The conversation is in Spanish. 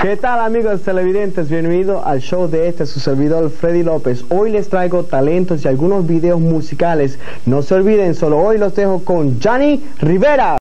¿Qué tal amigos televidentes? Bienvenido al show de este su servidor Freddy López. Hoy les traigo talentos y algunos videos musicales. No se olviden, solo hoy los dejo con Johnny Rivera.